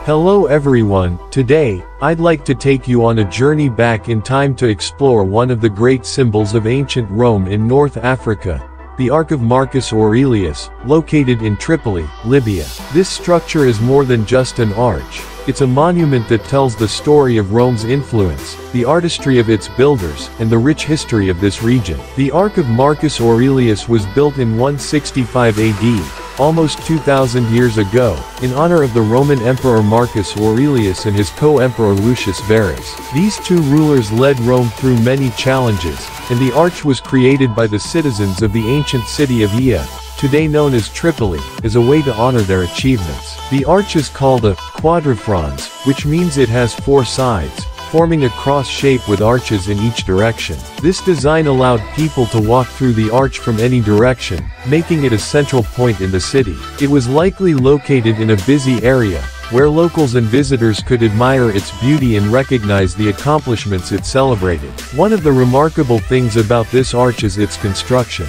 Hello everyone, today, I'd like to take you on a journey back in time to explore one of the great symbols of ancient Rome in North Africa, the Ark of Marcus Aurelius, located in Tripoli, Libya. This structure is more than just an arch, it's a monument that tells the story of Rome's influence, the artistry of its builders, and the rich history of this region. The Ark of Marcus Aurelius was built in 165 AD, almost 2,000 years ago, in honor of the Roman Emperor Marcus Aurelius and his co-emperor Lucius Verus. These two rulers led Rome through many challenges, and the arch was created by the citizens of the ancient city of Oea, today known as Tripoli, as a way to honor their achievements. The arch is called a quadrifrons, which means it has four sides, forming a cross shape with arches in each direction. This design allowed people to walk through the arch from any direction, making it a central point in the city. It was likely located in a busy area, where locals and visitors could admire its beauty and recognize the accomplishments it celebrated. One of the remarkable things about this arch is its construction.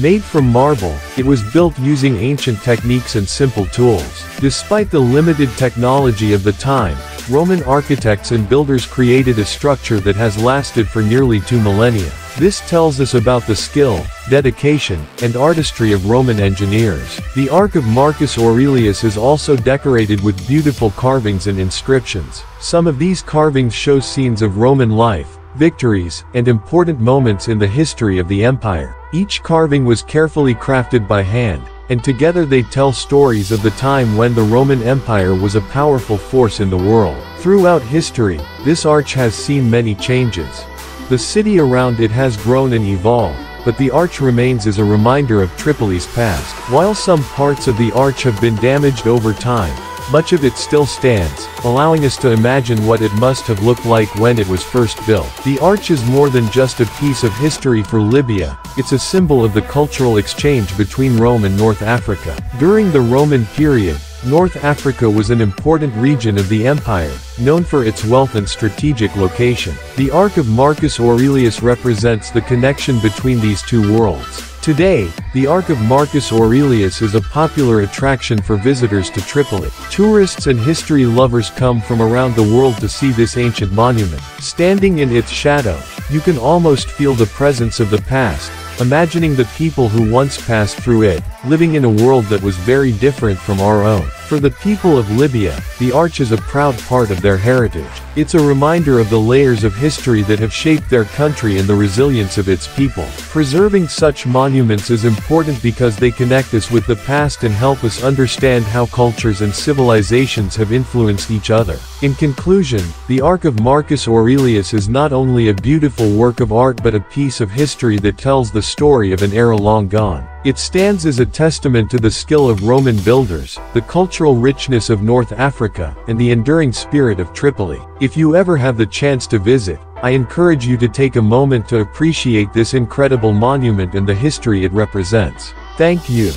Made from marble, it was built using ancient techniques and simple tools. Despite the limited technology of the time, Roman architects and builders created a structure that has lasted for nearly two millennia. This tells us about the skill, dedication, and artistry of Roman engineers. The Ark of Marcus Aurelius is also decorated with beautiful carvings and inscriptions. Some of these carvings show scenes of Roman life, victories, and important moments in the history of the empire. Each carving was carefully crafted by hand, and together they tell stories of the time when the Roman Empire was a powerful force in the world. Throughout history, this arch has seen many changes. The city around it has grown and evolved, but the arch remains as a reminder of Tripoli's past. While some parts of the arch have been damaged over time, much of it still stands, allowing us to imagine what it must have looked like when it was first built. The arch is more than just a piece of history for Libya, it's a symbol of the cultural exchange between Rome and North Africa. During the Roman period, North Africa was an important region of the empire, known for its wealth and strategic location. The Ark of Marcus Aurelius represents the connection between these two worlds. Today, the Ark of Marcus Aurelius is a popular attraction for visitors to Tripoli. Tourists and history lovers come from around the world to see this ancient monument. Standing in its shadow, you can almost feel the presence of the past, imagining the people who once passed through it, living in a world that was very different from our own. For the people of Libya, the arch is a proud part of their heritage. It's a reminder of the layers of history that have shaped their country and the resilience of its people. Preserving such monuments is important because they connect us with the past and help us understand how cultures and civilizations have influenced each other. In conclusion, the Ark of Marcus Aurelius is not only a beautiful work of art but a piece of history that tells the story of an era long gone. It stands as a testament to the skill of Roman builders, the cultural richness of North Africa, and the enduring spirit of Tripoli. If you ever have the chance to visit, I encourage you to take a moment to appreciate this incredible monument and the history it represents. Thank you.